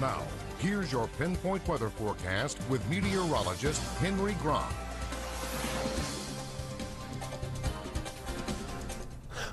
Now, here's your pinpoint weather forecast with meteorologist Henry Grom.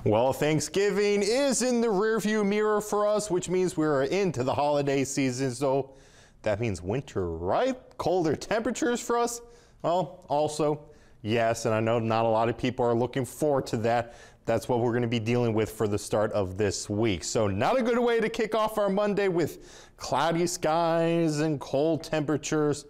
Well, Thanksgiving is in the rearview mirror for us, which means we're into the holiday season. So that means winter, right? Colder temperatures for us? Well, also, yes, and I know not a lot of people are looking forward to that. That's what we're going to be dealing with for the start of this week. So, not a good way to kick off our Monday with cloudy skies and cold temperatures.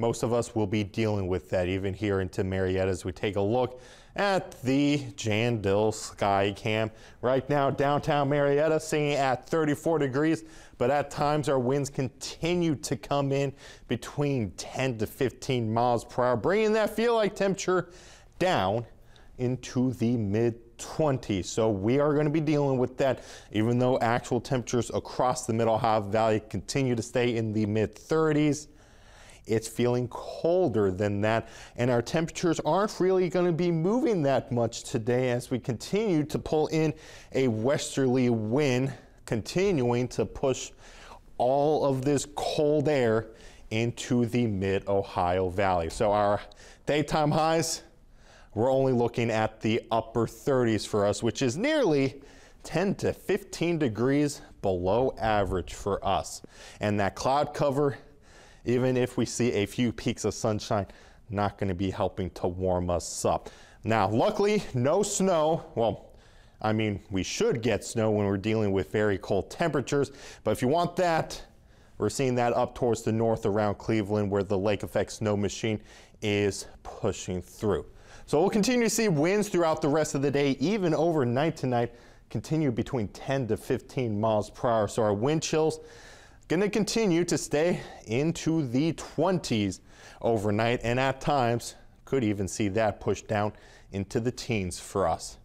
Most of us will be dealing with that even here into Marietta as we take a look at the Jan Dils Sky Cam. Right now, downtown Marietta sitting at 34 degrees, but at times our winds continue to come in between 10 to 15 miles per hour, bringing that feel like temperature down into the mid 20s. So we are going to be dealing with that, even though actual temperatures across the Middle Ohio Valley continue to stay in the mid 30s it's feeling colder than that. And our temperatures aren't really going to be moving that much today as we continue to pull in a westerly wind, continuing to push all of this cold air into the mid Ohio Valley. So our daytime highs, we're only looking at the upper 30s for us, which is nearly 10 to 15 degrees below average for us. And that cloud cover even if we see a few peaks of sunshine, not going to be helping to warm us up. Now, luckily, no snow. Well, I mean, we should get snow when we're dealing with very cold temperatures, but if you want that, we're seeing that up towards the north around Cleveland where the lake effect snow machine is pushing through. So we'll continue to see winds throughout the rest of the day, even overnight tonight, continue between 10 to 15 miles per hour. So our wind chills, going to continue to stay into the 20s overnight and at times could even see that pushed down into the teens for us.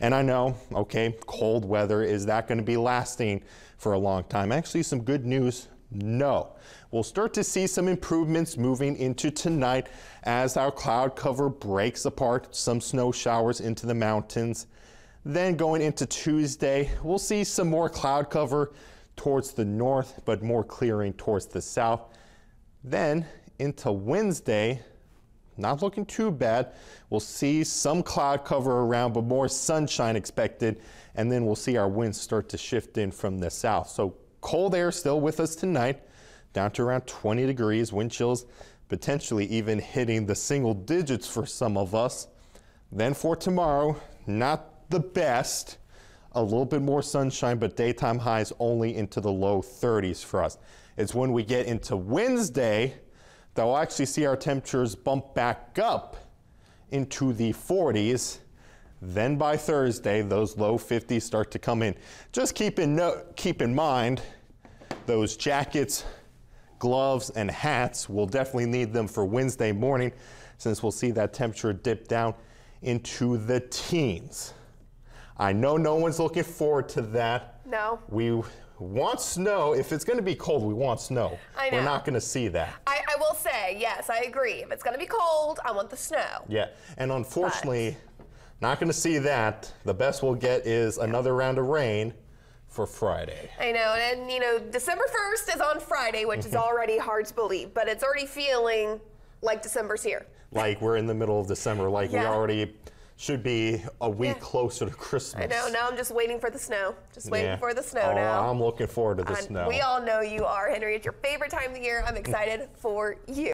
And I know, okay, cold weather, is that going to be lasting for a long time? Actually, some good news, no. We'll start to see some improvements moving into tonight as our cloud cover breaks apart, some snow showers into the mountains. Then going into Tuesday, we'll see some more cloud cover towards the north, but more clearing towards the south. Then into Wednesday, not looking too bad. We'll see some cloud cover around, but more sunshine expected. And then we'll see our winds start to shift in from the south. So cold air still with us tonight, down to around 20 degrees, wind chills potentially even hitting the single digits for some of us. Then for tomorrow, not the best a little bit more sunshine, but daytime highs only into the low 30s for us. It's when we get into Wednesday that we'll actually see our temperatures bump back up into the 40s. Then by Thursday, those low 50s start to come in. Just keep in, no, keep in mind those jackets, gloves, and hats. We'll definitely need them for Wednesday morning since we'll see that temperature dip down into the teens. I know no one's looking forward to that. No. We want snow. If it's going to be cold, we want snow. I know. We're not going to see that. I, I, will say, yes, I agree. If it's going to be cold, I want the snow. Yeah, and unfortunately, but. not going to see that. The best we'll get is another round of rain for Friday. I know, and you know, December 1st is on Friday, which is already hard to believe, but it's already feeling like December's here. Like we're in the middle of December, like yeah. we already should be a week yeah. closer to Christmas. I know. Now I'm just waiting for the snow. Just waiting yeah. for the snow oh, now. I'm looking forward to the and snow. We all know you are, Henry. It's your favorite time of the year. I'm excited for you.